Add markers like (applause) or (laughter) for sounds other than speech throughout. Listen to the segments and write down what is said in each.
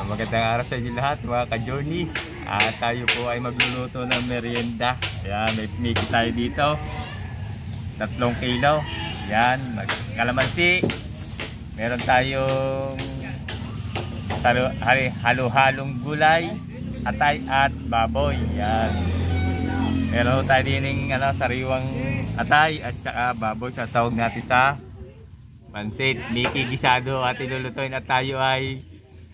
Ah, magandang araw sa inyo lahat mga ka-journey. At tayo po ay magluluto ng merienda. Ayan, may piniki tayo dito. Tatlong kilo. Ayan, kalamansi. Meron tayong halo-halong gulay, atay at baboy. Ayan. Meron tayo din ng ano, sariwang atay at saka baboy. Sasawag natin sa pansit. Miki gisado at ilulutuin at tayo ay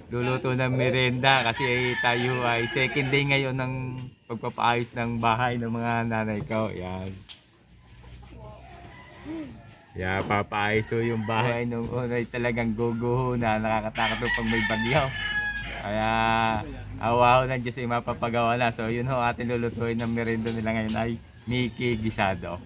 luluto ng merenda kasi tayo ay second day ngayon ng pagpapaayos ng bahay ng mga nanay ko. Yan. Yeah, papaayos ko yung bahay nung una ay talagang guguho na nakakatakot pag may bagyo. Kaya awa ng Diyos ay mapapagawa na. So yun ho ating lulutuin ng merenda nila ngayon ay Mickey Gisado.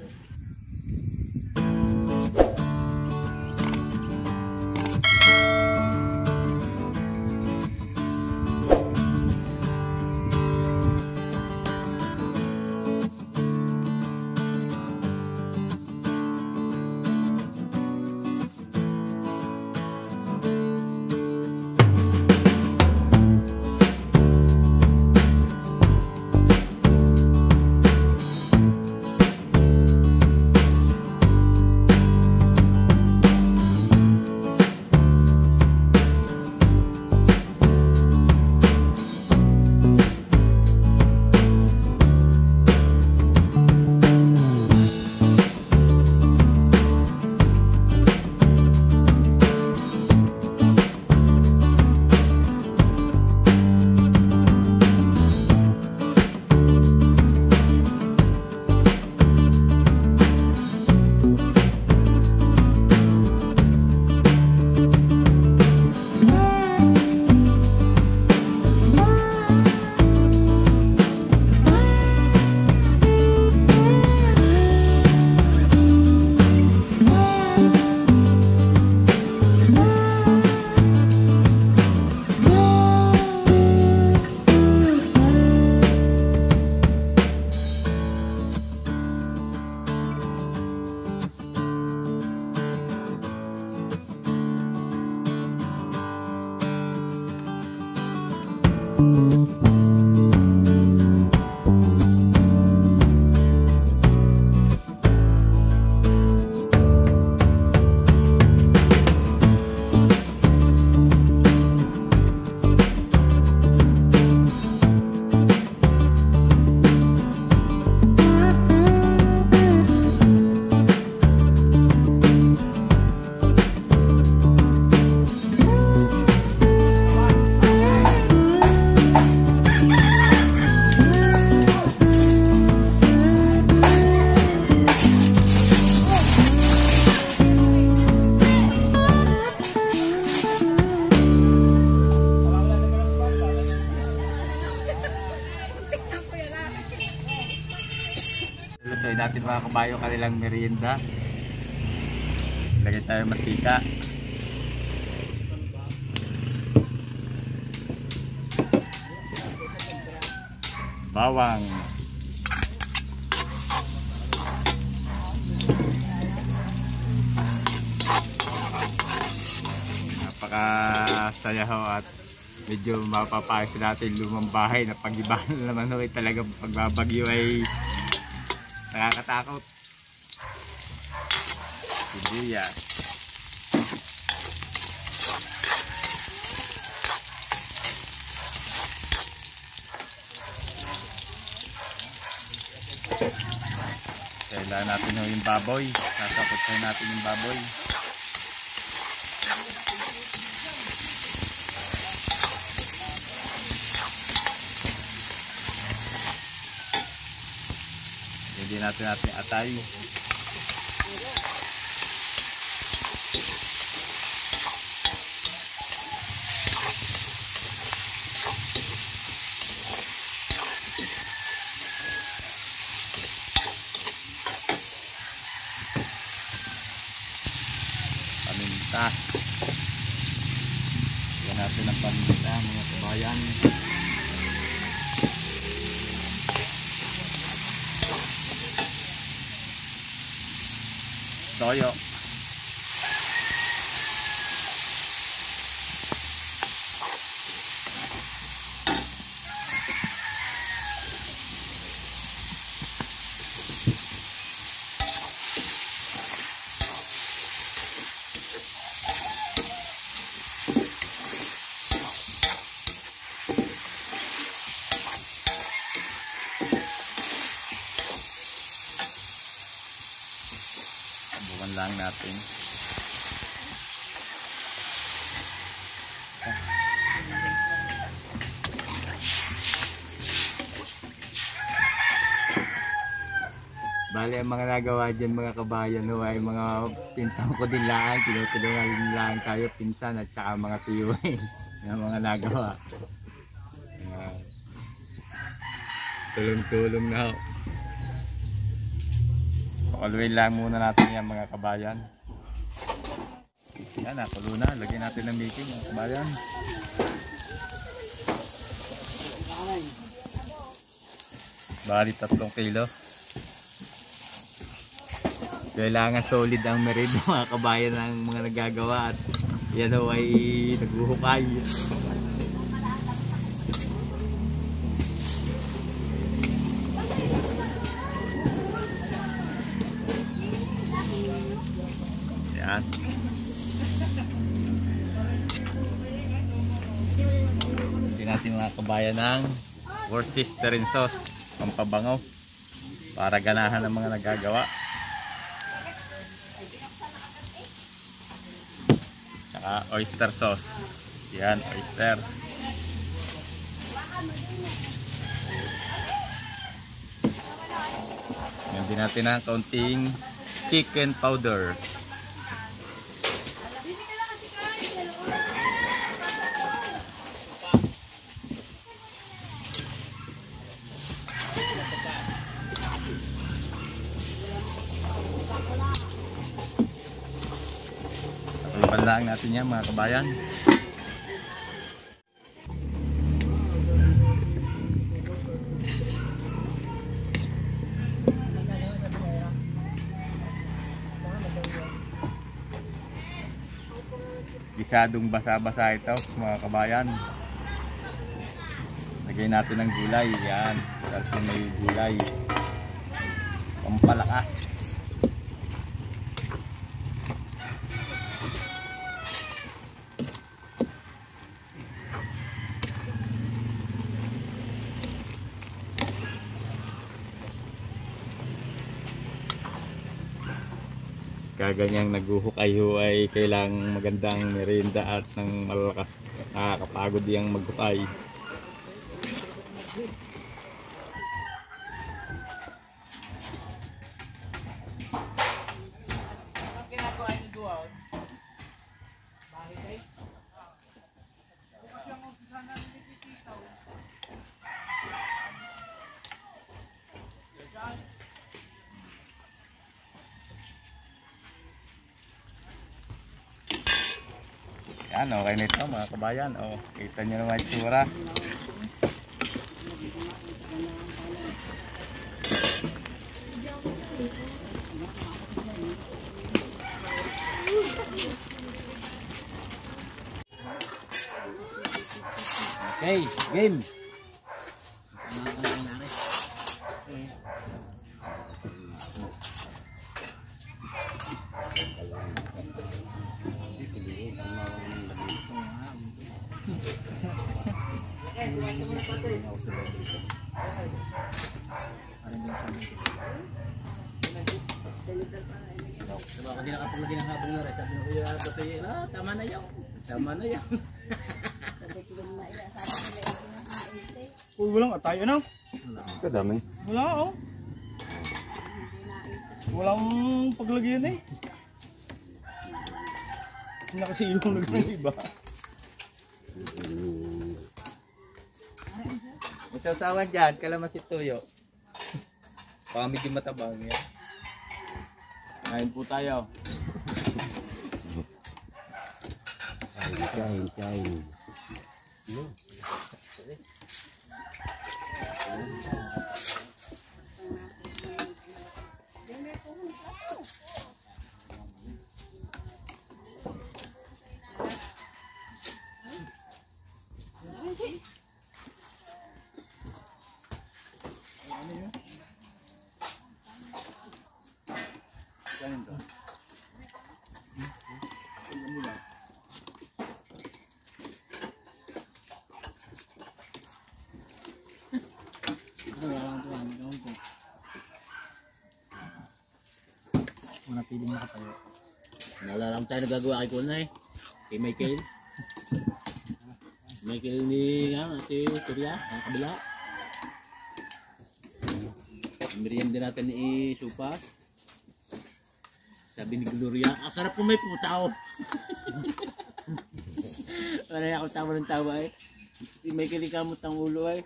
Lutuin natin mga kabayo kanilang merienda. Lagay tayo mantika. Bawang. Napaka saya ho at medyo mapapayos natin lumang bahay na pag-iba (laughs) naman ho talagang pagbabagyo ay Nakakatakot. Sibuyas. Kailangan natin yung baboy. Sasapot natin yung baboy. Hindi natin natin atay. Paminta. Yan natin ang paminta mga kabayan. Toyo. lang natin. Bali, ang mga nagawa dyan mga kabayan no, ay mga pinsan ko din lang, tinutulungan lang tayo pinsan at saka mga tiyuhin (laughs) ng mga nagawa. Ayan. Tulong-tulong na ho. Always lang muna natin yan mga kabayan. Yan, nakulo na. Lagyan natin ng making mga kabayan. Bali tatlong kilo. Kailangan solid ang merid (laughs) mga kabayan ng mga nagagawa at yan ho ay naghuhukay. Kabayan ng Worcestershire sauce pampabango para ganahan ng mga nagagawa. Saka oyster sauce. Yan, oyster. Yan din natin ng kaunting chicken powder. Lang natin yan mga kabayan. Gisadong basa-basa ito mga kabayan. Lagyan natin ng gulay. Yan. Kasi may gulay. Pampalakas. Kaganyang naghuhukay ho ay kailangang magandang merienda at ng malakas nakakapagod diyang maghukay. Yan, okay na ito mga kabayan. O, kita nyo naman yung tsura. Okay, game. Diba, kasi nakapaglagay ng habong na rin. Sabi ng kuya, pati, ah, tama na yan. Tama na yan. Uy, walang atay, ano? Kadami. Wala, oh. Walang paglagyan eh. Nakasilong na ganun iba. May sausawan dyan, kalamansi tuyo. Baka medyo matabang yan. Kain po tayo. Kain, kain. Kanin Muna piling nakatayo. Naalala ko tayo nagagawa kay Kuna eh. Kay Michael. (laughs) Michael ni nga, ate Surya, ang kabila. Ang merienda natin ni Supas. Sabi ni Gloria, ang sarap po may puta oh. (laughs) Wala na ako tawa ng tawa eh. Si Michael ikamot ang ulo eh.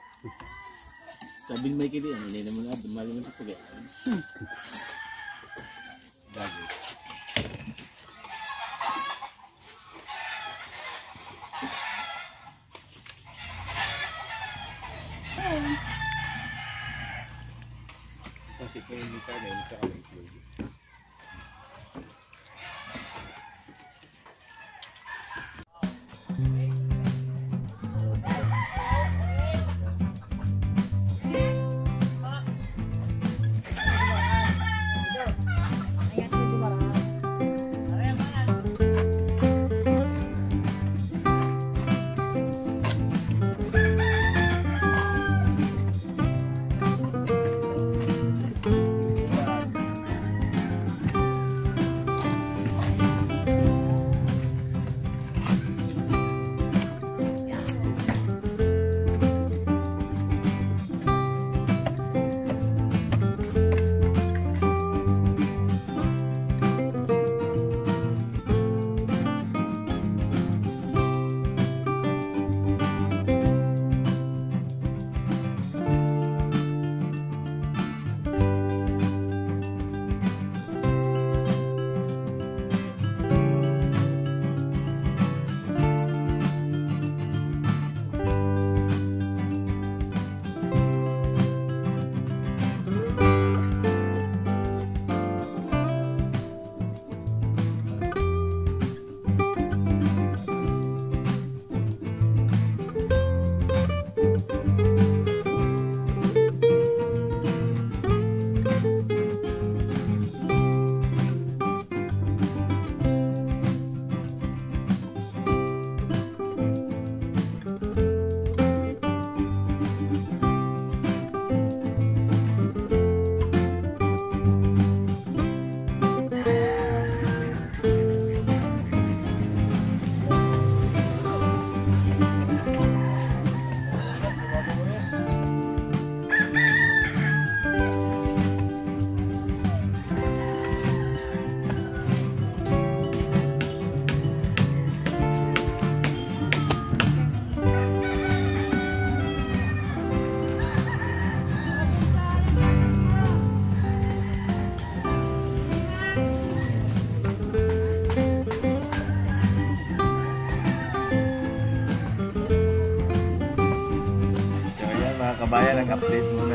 Sabi ni Michael, ano na naman ah, dumali mo sa pagay. Gago. Kasi kung hindi ka ganyan, tsaka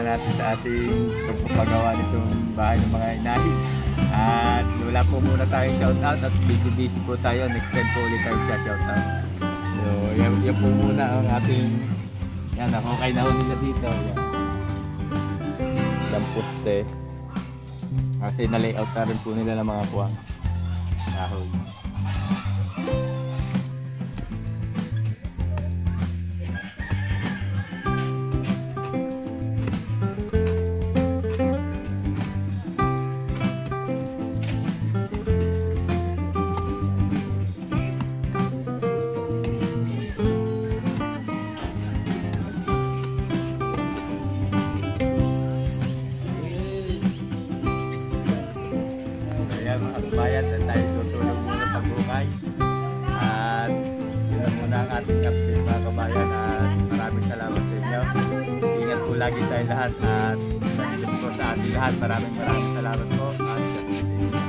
natin sa ating pagpapagawa nitong bahay ng mga inahin. At wala po muna tayong shoutout at busy busy po tayo. Next time po ulit tayo sa shoutout. So yan, yan po muna ang ating yan, nakukay na ho nila dito. Yan. Yan poste. Kasi na-layout na rin po nila ng mga puwang. Kahoy. lagi tayong lahat at sa po sa ating lahat. Maraming maraming salamat po. At